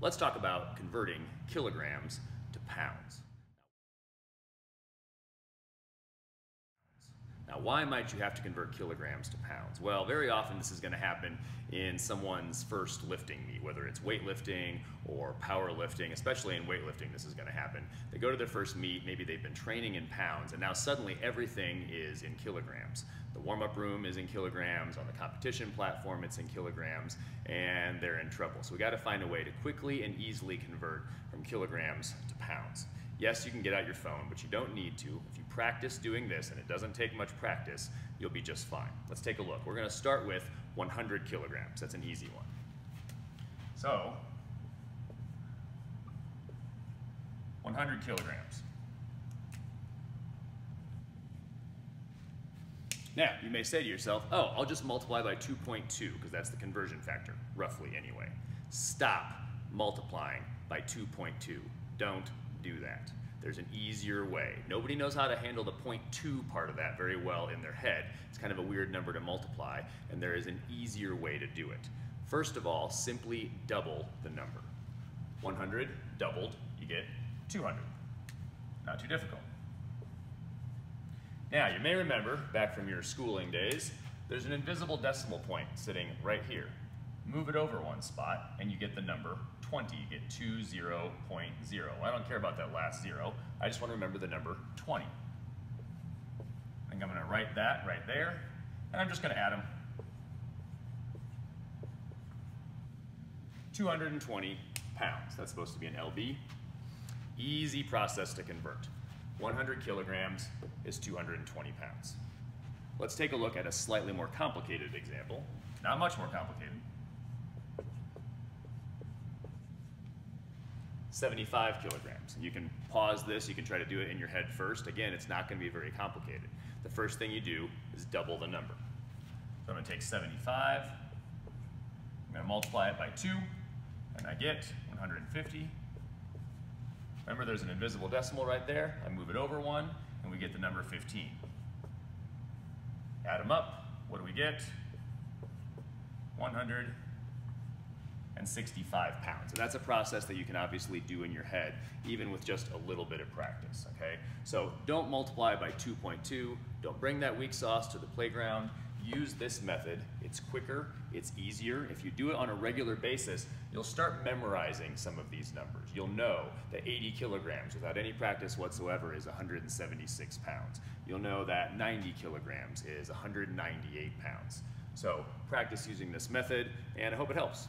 Let's talk about converting kilograms to pounds. Now, why might you have to convert kilograms to pounds? Well, very often this is going to happen in someone's first lifting meet, whether it's weightlifting or powerlifting, especially in weightlifting, this is going to happen. They go to their first meet, maybe they've been training in pounds, and now suddenly everything is in kilograms. The warm up room is in kilograms, on the competition platform, it's in kilograms, and they're in trouble. So we got to find a way to quickly and easily convert from kilograms to pounds. Yes, you can get out your phone, but you don't need to. If you practice doing this, and it doesn't take much practice, you'll be just fine. Let's take a look. We're gonna start with 100 kilograms. That's an easy one. So, 100 kilograms. Now, you may say to yourself, oh, I'll just multiply by 2.2, because that's the conversion factor, roughly anyway. Stop multiplying by 2.2. Don't do that. There's an easier way. Nobody knows how to handle the 0.2 part of that very well in their head. It's kind of a weird number to multiply, and there is an easier way to do it. First of all, simply double the number. 100 doubled, you get 200. Not too difficult. Now, you may remember, back from your schooling days, there's an invisible decimal point sitting right here. Move it over one spot, and you get the number 20, you get 20.0. I don't care about that last zero. I just want to remember the number 20. I think I'm going to write that right there, and I'm just going to add them. 220 pounds. That's supposed to be an LB. Easy process to convert. 100 kilograms is 220 pounds. Let's take a look at a slightly more complicated example. Not much more complicated. 75 kilograms. You can pause this, you can try to do it in your head first. Again, it's not gonna be very complicated. The first thing you do is double the number. So I'm gonna take 75, I'm gonna multiply it by two, and I get 150. Remember there's an invisible decimal right there. I move it over one, and we get the number 15. Add them up, what do we get? 100 and 65 pounds. And that's a process that you can obviously do in your head, even with just a little bit of practice, okay? So don't multiply by 2.2, don't bring that weak sauce to the playground, use this method. It's quicker, it's easier. If you do it on a regular basis, you'll start memorizing some of these numbers. You'll know that 80 kilograms without any practice whatsoever is 176 pounds. You'll know that 90 kilograms is 198 pounds. So practice using this method, and I hope it helps.